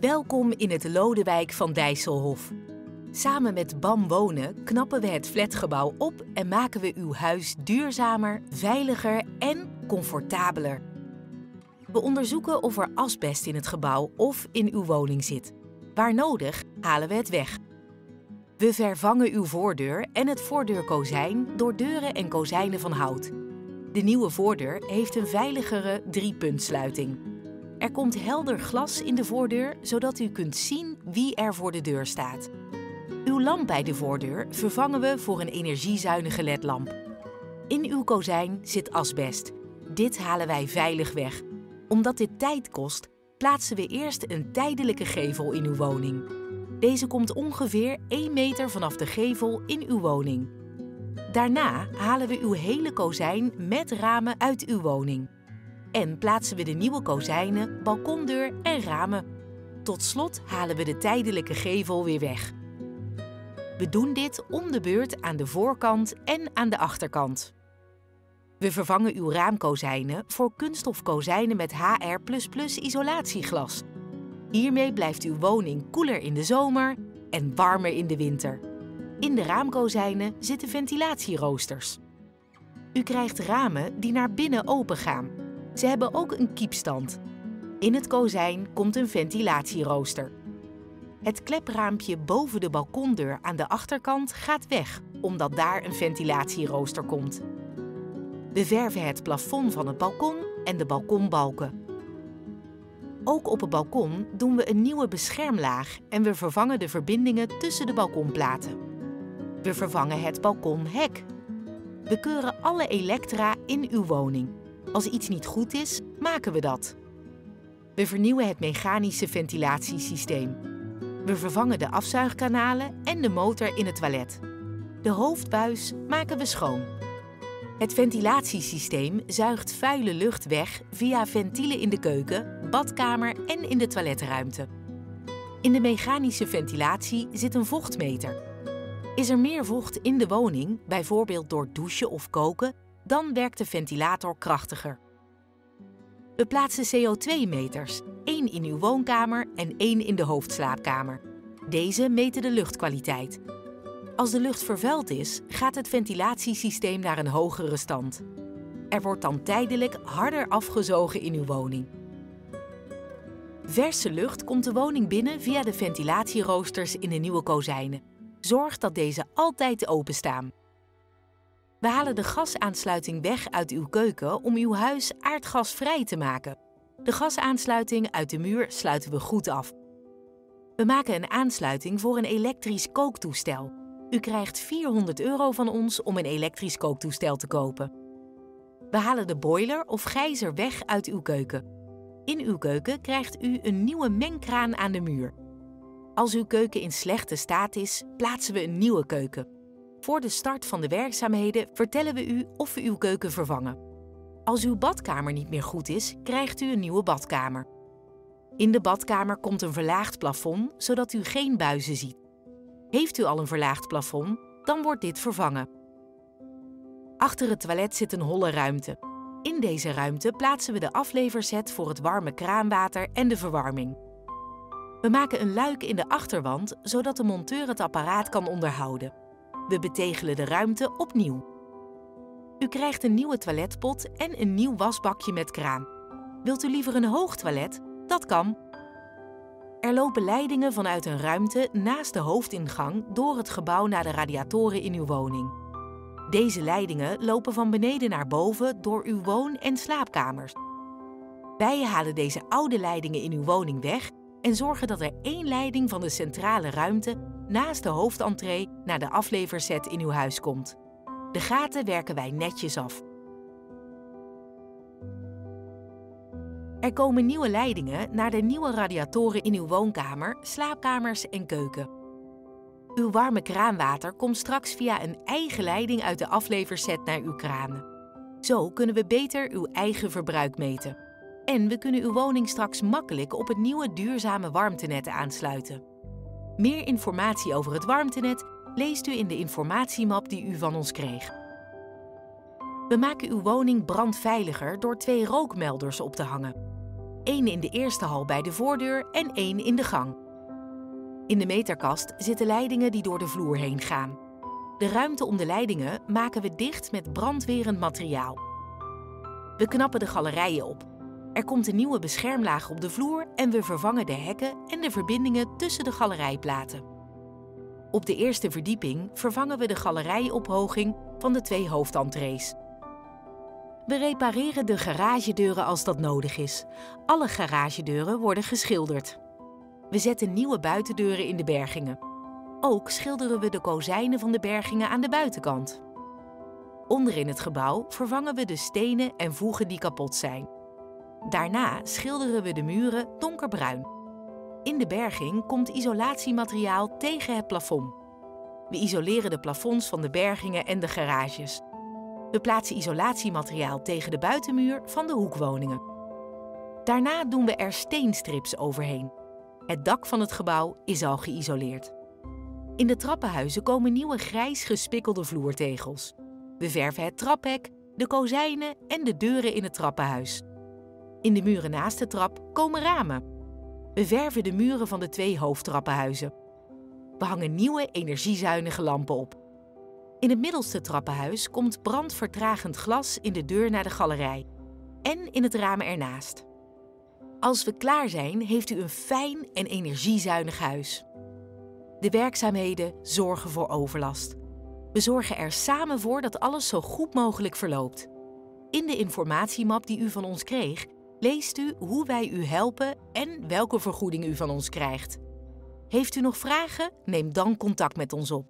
Welkom in het Lodewijk van Dijsselhof. Samen met BAM Wonen knappen we het flatgebouw op en maken we uw huis duurzamer, veiliger en comfortabeler. We onderzoeken of er asbest in het gebouw of in uw woning zit. Waar nodig halen we het weg. We vervangen uw voordeur en het voordeurkozijn door deuren en kozijnen van hout. De nieuwe voordeur heeft een veiligere driepuntsluiting. Er komt helder glas in de voordeur, zodat u kunt zien wie er voor de deur staat. Uw lamp bij de voordeur vervangen we voor een energiezuinige ledlamp. In uw kozijn zit asbest. Dit halen wij veilig weg. Omdat dit tijd kost, plaatsen we eerst een tijdelijke gevel in uw woning. Deze komt ongeveer 1 meter vanaf de gevel in uw woning. Daarna halen we uw hele kozijn met ramen uit uw woning. En plaatsen we de nieuwe kozijnen, balkondeur en ramen. Tot slot halen we de tijdelijke gevel weer weg. We doen dit om de beurt aan de voorkant en aan de achterkant. We vervangen uw raamkozijnen voor kunststof kozijnen met HR++ isolatieglas. Hiermee blijft uw woning koeler in de zomer en warmer in de winter. In de raamkozijnen zitten ventilatieroosters. U krijgt ramen die naar binnen open gaan. Ze hebben ook een kiepstand. In het kozijn komt een ventilatierooster. Het klepraampje boven de balkondeur aan de achterkant gaat weg, omdat daar een ventilatierooster komt. We verven het plafond van het balkon en de balkonbalken. Ook op het balkon doen we een nieuwe beschermlaag en we vervangen de verbindingen tussen de balkonplaten. We vervangen het balkonhek. We keuren alle elektra in uw woning. Als iets niet goed is, maken we dat. We vernieuwen het mechanische ventilatiesysteem. We vervangen de afzuigkanalen en de motor in het toilet. De hoofdbuis maken we schoon. Het ventilatiesysteem zuigt vuile lucht weg via ventielen in de keuken, badkamer en in de toiletruimte. In de mechanische ventilatie zit een vochtmeter. Is er meer vocht in de woning, bijvoorbeeld door douchen of koken, dan werkt de ventilator krachtiger. We plaatsen CO2-meters, één in uw woonkamer en één in de hoofdslaapkamer. Deze meten de luchtkwaliteit. Als de lucht vervuild is, gaat het ventilatiesysteem naar een hogere stand. Er wordt dan tijdelijk harder afgezogen in uw woning. Verse lucht komt de woning binnen via de ventilatieroosters in de nieuwe kozijnen. Zorg dat deze altijd openstaan. We halen de gasaansluiting weg uit uw keuken om uw huis aardgasvrij te maken. De gasaansluiting uit de muur sluiten we goed af. We maken een aansluiting voor een elektrisch kooktoestel. U krijgt 400 euro van ons om een elektrisch kooktoestel te kopen. We halen de boiler of gijzer weg uit uw keuken. In uw keuken krijgt u een nieuwe mengkraan aan de muur. Als uw keuken in slechte staat is, plaatsen we een nieuwe keuken. Voor de start van de werkzaamheden vertellen we u of we uw keuken vervangen. Als uw badkamer niet meer goed is, krijgt u een nieuwe badkamer. In de badkamer komt een verlaagd plafond, zodat u geen buizen ziet. Heeft u al een verlaagd plafond, dan wordt dit vervangen. Achter het toilet zit een holle ruimte. In deze ruimte plaatsen we de afleverset voor het warme kraanwater en de verwarming. We maken een luik in de achterwand, zodat de monteur het apparaat kan onderhouden. We betegelen de ruimte opnieuw. U krijgt een nieuwe toiletpot en een nieuw wasbakje met kraan. Wilt u liever een hoog toilet? Dat kan. Er lopen leidingen vanuit een ruimte naast de hoofdingang door het gebouw naar de radiatoren in uw woning. Deze leidingen lopen van beneden naar boven door uw woon- en slaapkamers. Wij halen deze oude leidingen in uw woning weg en zorgen dat er één leiding van de centrale ruimte naast de hoofdentree naar de afleverset in uw huis komt. De gaten werken wij netjes af. Er komen nieuwe leidingen naar de nieuwe radiatoren in uw woonkamer, slaapkamers en keuken. Uw warme kraanwater komt straks via een eigen leiding uit de afleverset naar uw kranen. Zo kunnen we beter uw eigen verbruik meten. En we kunnen uw woning straks makkelijk op het nieuwe duurzame warmtenet aansluiten. Meer informatie over het warmtenet leest u in de informatiemap die u van ons kreeg. We maken uw woning brandveiliger door twee rookmelders op te hangen. één in de eerste hal bij de voordeur en één in de gang. In de meterkast zitten leidingen die door de vloer heen gaan. De ruimte om de leidingen maken we dicht met brandwerend materiaal. We knappen de galerijen op. Er komt een nieuwe beschermlaag op de vloer en we vervangen de hekken en de verbindingen tussen de galerijplaten. Op de eerste verdieping vervangen we de galerijophoging van de twee hoofdentrees. We repareren de garagedeuren als dat nodig is. Alle garagedeuren worden geschilderd. We zetten nieuwe buitendeuren in de bergingen. Ook schilderen we de kozijnen van de bergingen aan de buitenkant. Onderin het gebouw vervangen we de stenen en voegen die kapot zijn. Daarna schilderen we de muren donkerbruin. In de berging komt isolatiemateriaal tegen het plafond. We isoleren de plafonds van de bergingen en de garages. We plaatsen isolatiemateriaal tegen de buitenmuur van de hoekwoningen. Daarna doen we er steenstrips overheen. Het dak van het gebouw is al geïsoleerd. In de trappenhuizen komen nieuwe grijs gespikkelde vloertegels. We verven het traphek, de kozijnen en de deuren in het trappenhuis. In de muren naast de trap komen ramen. We verven de muren van de twee hoofdtrappenhuizen. We hangen nieuwe energiezuinige lampen op. In het middelste trappenhuis komt brandvertragend glas in de deur naar de galerij en in het raam ernaast. Als we klaar zijn, heeft u een fijn en energiezuinig huis. De werkzaamheden zorgen voor overlast. We zorgen er samen voor dat alles zo goed mogelijk verloopt. In de informatiemap die u van ons kreeg, leest u hoe wij u helpen en welke vergoeding u van ons krijgt. Heeft u nog vragen? Neem dan contact met ons op.